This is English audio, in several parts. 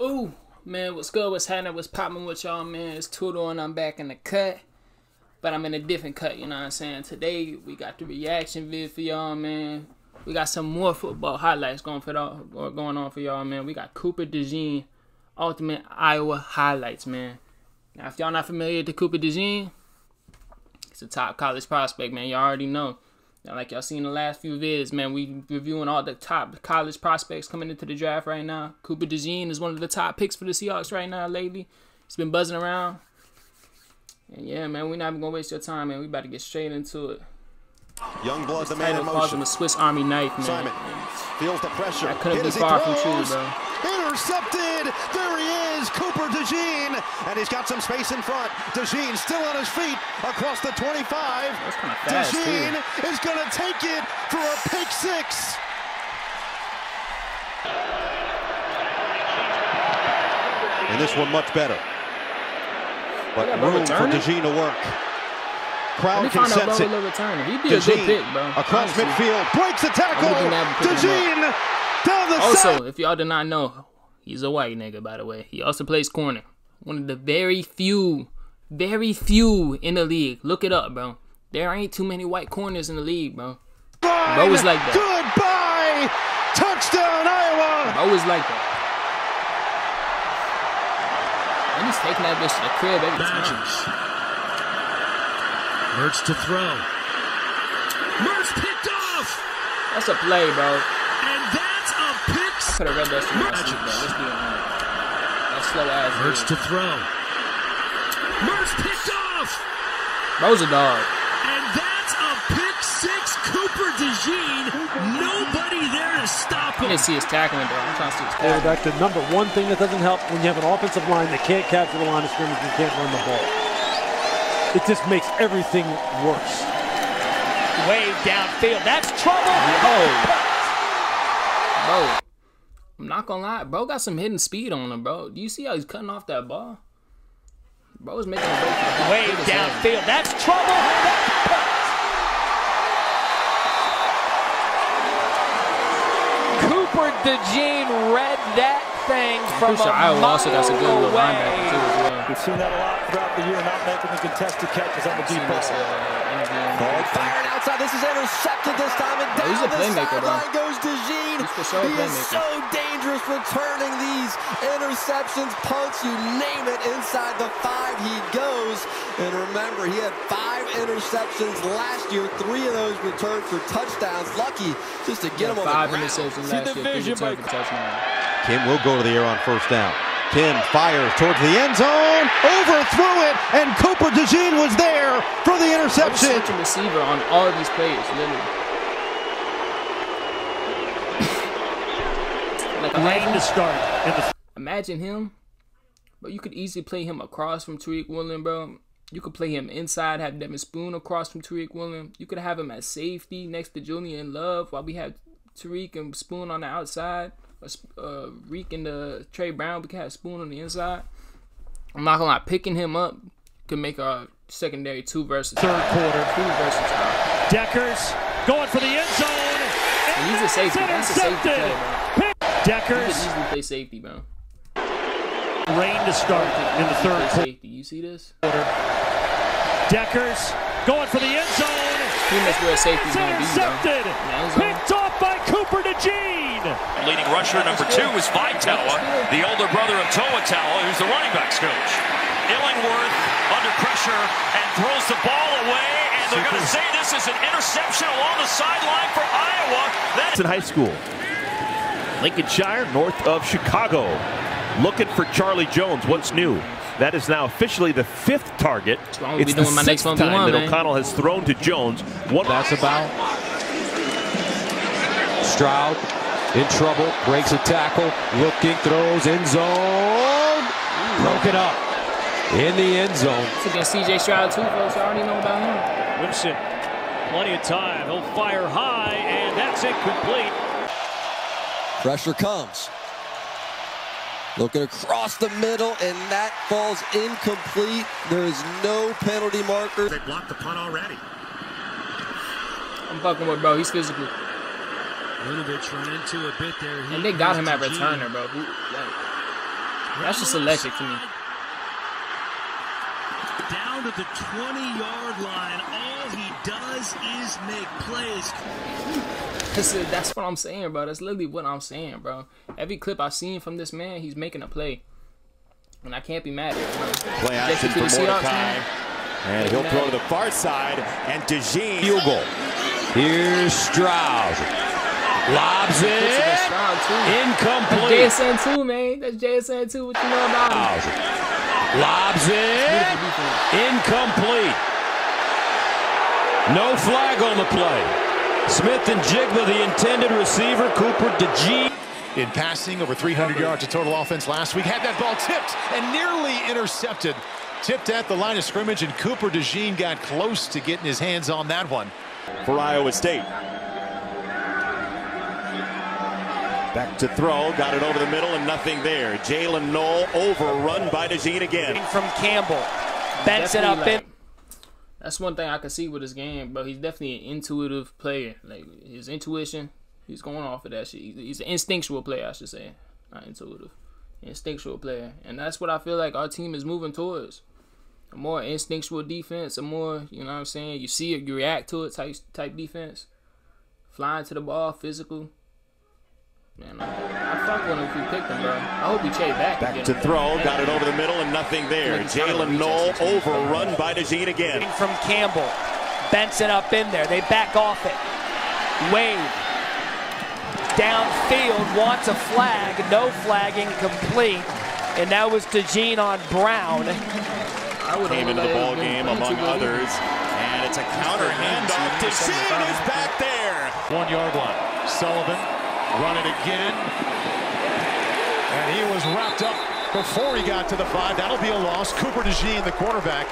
Ooh, man, what's good? What's happening? What's popping with y'all, man? It's Tudo and I'm back in the cut. But I'm in a different cut, you know what I'm saying? Today, we got the reaction vid for y'all, man. We got some more football highlights going for y'all, going on for y'all, man. We got Cooper DeJean Ultimate Iowa highlights, man. Now, if y'all not familiar with the Cooper DeJean, it's a top college prospect, man. Y'all already know. Now, like y'all seen the last few vids, man, we reviewing all the top college prospects coming into the draft right now. Cooper DeJean is one of the top picks for the Seahawks right now lately. He's been buzzing around. And yeah, man, we're not even gonna waste your time, man. We about to get straight into it. Young blood, the man in calls him a Swiss Army knife, man. Simon feels the pressure. That couldn't be far from true, bro. Intercepted. There he is, Cooper DeJean, and he's got some space in front. DeJean still on his feet across the 25. That's kind of fast, DeJean too. is going to take it for a pick six. And this one much better. But room for DeJean to work. Crowd can sense it. He'd be DeJean, a good pick, bro. Across Honestly. midfield, breaks the tackle. DeJean down the Also, side. if y'all did not know, he's a white nigga, by the way. He also plays corner. One of the very few, very few in the league. Look it up, bro. There ain't too many white corners in the league, bro. Bro is like that. Goodbye. Touchdown, Iowa. Bro is like that. And he's taking that bitch to the crib every Badgers. time. Mertz to throw. Mertz picked off. That's a play, bro. And that's a pick. I could have read that from last week, bro. Let's be honest. That's slow ass. Mertz to throw. Mertz picked off. Bro's a dog. And that's a pick six. Cooper DeJean. Nobody there to stop him. I didn't see his tackling, bro. I'm trying to see his tackling. Quarterback, the number one thing that doesn't help when you have an offensive line that can't capture the line of scrimmage and can't run the ball. It just makes everything worse. Wave downfield. That's trouble. Oh. Bro, I'm not gonna lie. Bro got some hidden speed on him, bro. Do you see how he's cutting off that ball? Bro is making a break for the Wave downfield. That's trouble. Cooper DeJean read that thing from sure a Iowa mile also got some good little away. linebacker too as well. We've seen that a lot throughout the year, not making the contested catches on the deep ball. This, interview. Firing outside. This is intercepted this time. And he's down a the sideline goes DeJean. He's for sure he is so dangerous returning these interceptions, punts, you name it. Inside the five he goes. And remember, he had five interceptions last year. Three of those returned for touchdowns. Lucky just to get him on Five the ground. interceptions See last the year. vision Three by- return for touchdown. Kim will go to the air on first down. Kim fires towards the end zone, overthrew it, and Cooper DeJean was there for the I was interception. such a receiver on all of these plays, literally. like Rain imagine, to start. In the imagine him, but you could easily play him across from Tariq Woolen, bro. You could play him inside, have Devin Spoon across from Tariq Woolen. You could have him at safety next to Julian Love while we have Tariq and Spoon on the outside. Uh, Reek and uh, Tre Brown, we could have Spoon on the inside. I'm not gonna lie, picking him up could make our secondary two versus third quarter. Two versatile. Dekkers going for the end zone. And he's a safety. That's a safety play, bro. He could Dekkers easily play safety, bro. rain to start in the third quarter. safety. You see this? Dekkers going for the end zone. Pretty much where a safety's It's gonna be, intercepted. End zone. Picked off by Cooper DeJean. Leading rusher number two is Vitawa, the older brother of Toa Toatawa, who's the running backs coach. Illingworth under pressure and throws the ball away, and they're going to say this is an interception along the sideline for Iowa. That's in high school. Lincolnshire, north of Chicago. Looking for Charlie Jones. What's new? That is now officially the fifth target. why It's the doing my next sixth 1v1, time that man. O'Connell has thrown to Jones. One That's about. Stroud in trouble, breaks a tackle, looking, throws in zone, broken up in the end zone. It's against CJ Stroud too, folks. I already know about him. Winston, plenty of time. He'll fire high, and that's incomplete. Pressure comes. Looking across the middle, and that falls incomplete. There is no penalty marker. They blocked the punt already. I'm fucking with bro. He's physical. Lunovich run into a bit there. He And they got him at returner, bro. Who, like, That's just electric to me. Down to the 20 yard line. All he does is make plays. That's, that's what I'm saying, bro. That's literally what I'm saying, bro. Every clip I've seen from this man, he's making a play. And I can't be mad at it, bro. Play action for Mordecai. And he'll throw to the far side. And DeJean. Field goal. Here's Strauss. Lobs it. Incomplete. That's JSN 2, man. That's JSN 2. What you know about him? Lobs it. Incomplete. No flag on the play. Smith-Njigba, the intended receiver. Cooper DeJean. In passing, over 300 yards of total offense last week. Had that ball tipped and nearly intercepted. Tipped at the line of scrimmage, and Cooper DeJean got close to getting his hands on that one. For Iowa State. Back to throw, got it over the middle and nothing there. Jaylin Noel overrun by DeJean again. From Campbell. Benson up in. That's one thing I can see with his game, bro. He's definitely an intuitive player. Like his intuition, he's going off of that shit. He's an instinctual player, I should say, not intuitive. Instinctual player, and that's what I feel like our team is moving towards. A more instinctual defense, a more you know what I'm saying. You see it, you react to it type type defense. Flying to the ball, physical. Man, I, I fuck with him if we picked him, bro. I hope we trade back. Back to throw, got it over the middle and nothing there. Jaylin Noel overrun by DeJean again. From Campbell. Benson up in there. They back off it. Wade. Downfield wants a flag. No flagging complete. And that was DeJean on Brown. Came into the ball game among others. And it's a counter handoff. DeJean is back there. One yard line. Sullivan running again. And he was wrapped up before he got to the five. That'll be a loss. Cooper DeJean, the quarterback.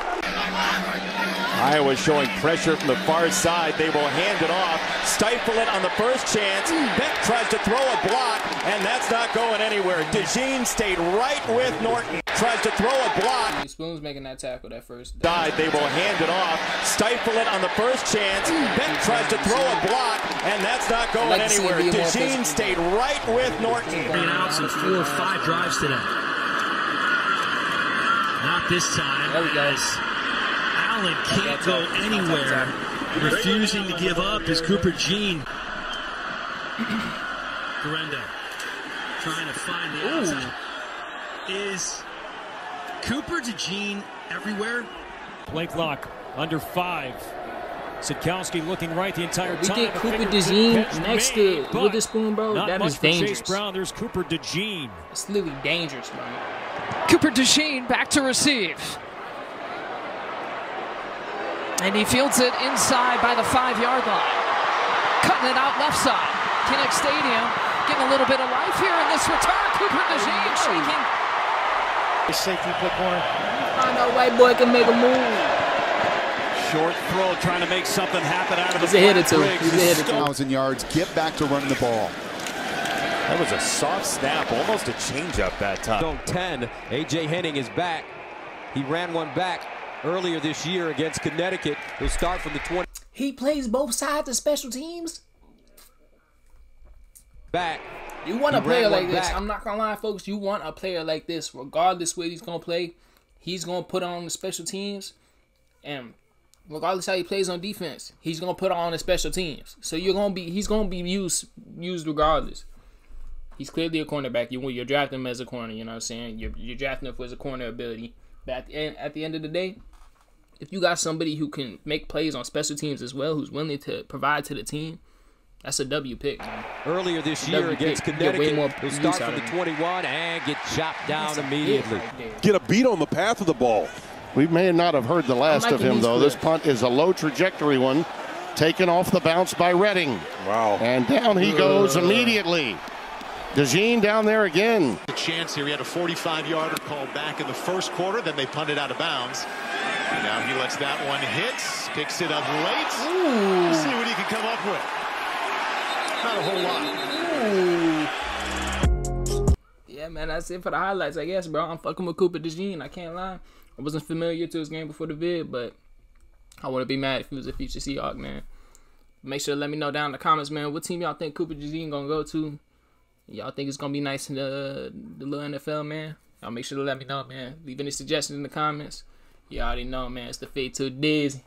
Iowa showing pressure from the far side. They will hand it off, stifle it on the first chance. Beck tries to throw a block, and that's not going anywhere. DeJean stayed right with Norton. Tries to throw a block. Spoon's making that tackle that first. Died. They will hand it off, stifle it on the first chance. Mm. Beck tries to throw a block, and that's not going like anywhere. DeJean stayed right with Norton. Been out some four or five drives today. Not this time. There we go. Allen can't go anywhere. Refusing to give up is Cooper Jean. Garendo trying to find the outside. Is Cooper DeJean everywhere? Blake Lock under five. Sitkowski looking right the entire We time. get A Cooper fingertip DeJean next made, to but Witherspoon, bro. Not That much is dangerous. Chase Brown. There's Cooper DeJean. It's literally dangerous, bro. Cooper DeJean back to receive. And he fields it inside by the five yard line. Cutting it out left side. Kinnick Stadium getting a little bit of life here in this return. Cooper DeJean shaking. Safety play corner. I know white boy can make a move. Short throw, trying to make something happen out of He's the a hitter flat too. He's a hitter too. thousand yards. Get back to running the ball. That was a soft snap, almost a changeup that time. Zone 10. A.J. Henning is back. He ran one back earlier this year against Connecticut. He'll start from the 20. He plays both sides of special teams. Back. You want a player like this. back. I'm not gonna lie, folks. You want a player like this, regardless where he's gonna play. He's gonna put on the special teams, and regardless how he plays on defense, he's gonna put on the special teams. So you're gonna be he's gonna be used used regardless. He's clearly a cornerback. You you're drafting him as a corner. You know what I'm saying? You're you're drafting him for his corner ability. But at the end, at the end of the day, if you got somebody who can make plays on special teams as well, who's willing to provide to the team, that's a W pick, man. Earlier this W year against pick. You get way more Connecticut, he'll use start from the 21 and get chopped down a immediately. right. Get a beat on the path of the ball. We may not have heard the last of him, these though. This punt is a low trajectory one, taken off the bounce by Redding. Wow. And down he goes immediately. DeJean down there again. A chance here. He had a 45-yarder called back in the first quarter. Then they punted out of bounds. And now he lets that one hit. Picks it up late. Let's see what he can come up with. Not a whole lot. Yeah, man, that's it for the highlights, I guess, bro. I'm fucking with Cooper DeJean. I can't lie. I wasn't familiar to his game before the vid, but I wouldn't be mad if he was a future Seahawk, man. Make sure to let me know down in the comments, man. What team y'all think Cooper DeJean gonna go to? Y'all think it's gonna be nice in the the little NFL, man? Y'all make sure to let me know, man. Leave any suggestions in the comments. You already know, man. It's the Fade to Dizzy.